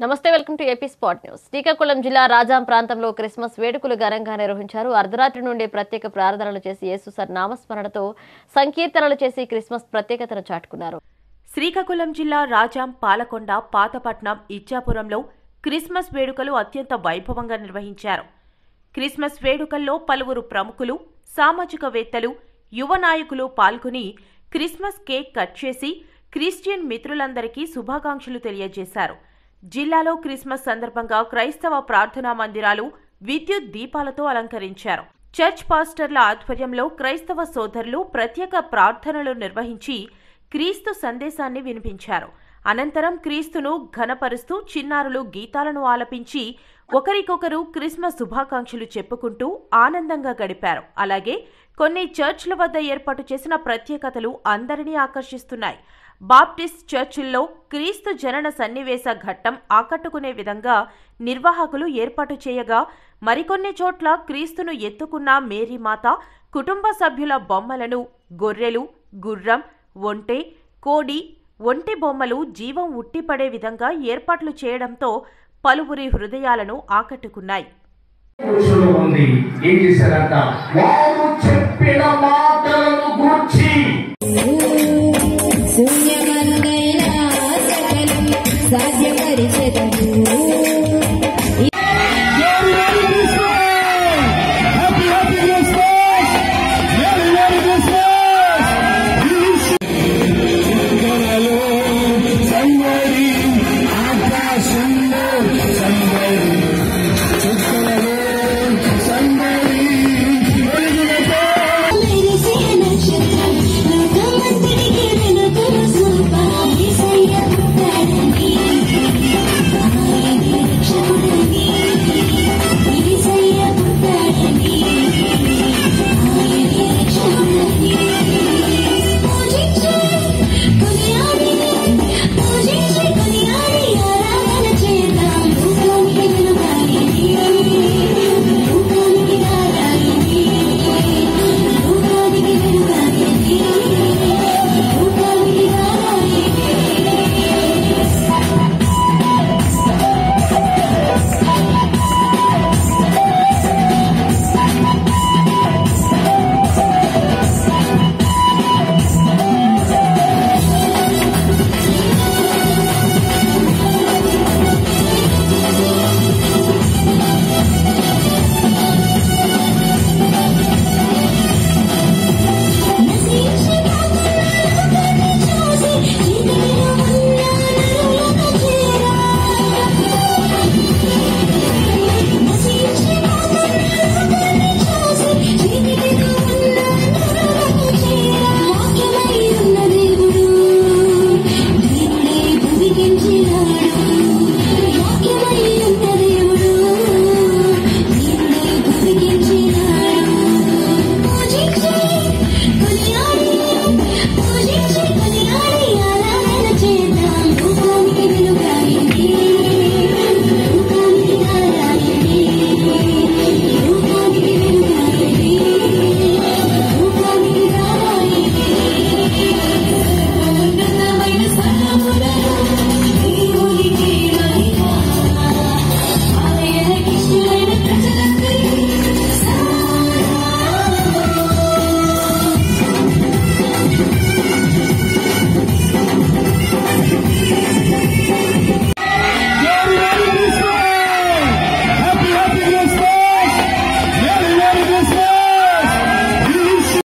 నమస్తే welcome to AP spot news. Srikakulam జిల్లా రాజాం ప్రాంతంలో క్రిస్మస్ వేడుకలు ఘనంగా నిర్వహించారు. అర్ధరాత్రి నుండి ప్రత్యేక ప్రార్థనలు చేసి యేసుసర్ నామస్మరణతో సంకీర్తనలు చేసి క్రిస్మస్ ప్రత్యేకతను చాటుకున్నారు. శ్రీకాకుళం జిల్లా రాజాం పాలకొండ పాతపట్నం ఇచ్చాపురంలో క్రిస్మస్ వేడుకలు అత్యంత వైభవంగా నిర్వహించారు. క్రిస్మస్ వేడుకల్లో పలువురు ప్రముఖులు సామాజికవేత్తలు యువ నాయకులు పాల్గొని క్రిస్మస్ కేక్ కట్ చేసి క్రిస్టియన్ మిత్రులందరికీ శుభాకాంక్షలు తెలియజేశారు. జిల్లాలో క్రిస్మస్ సందర్భంగా క్రైస్తవ ప్రార్థనా మందిరాలు విద్యుత్ దీపాలతో అలంకరించారు. చర్చ్ పాస్టర్ల ఆధ్వర్యంలో క్రైస్తవ సోదరులు ప్రత్యేక ప్రార్థనలు నిర్వహించి క్రీస్తు సందేశాన్ని వినిపించారు. అనంతరం క్రీస్తును ఘనపరుస్తూ చిన్నారులు గీతాలను ఆలపించి ఒకరికొకరు క్రిస్మస్ శుభాకాంక్షలు చెప్పుకుంటూ ఆనందంగా గడిపారు. అలాగే కొన్ని చర్చ్ల వద్ద ఏర్పాటు చేసిన ప్రత్యేకతలు అందరినీ ఆకర్షిస్తున్నాయి. బాప్టిస్ట్ చర్చిల్లో క్రీస్తు జనన సన్నివేశ ఘట్టం ఆకట్టుకునే విధంగా నిర్వాహకులు ఏర్పాటు చేయగా మరికొన్ని చోట్ల క్రీస్తును ఎత్తుకున్న మేరీమాత కుటుంబ సభ్యుల బొమ్మలను గొర్రెలు గుర్రం ఒంటె కోడి ఒంటి బొమ్మలు జీవం ఉట్టిపడే విధంగా ఏర్పాట్లు చేయడంతో పలువురి హృదయాలను ఆకట్టుకున్నాయి. చెప్పిన మాటలను iya.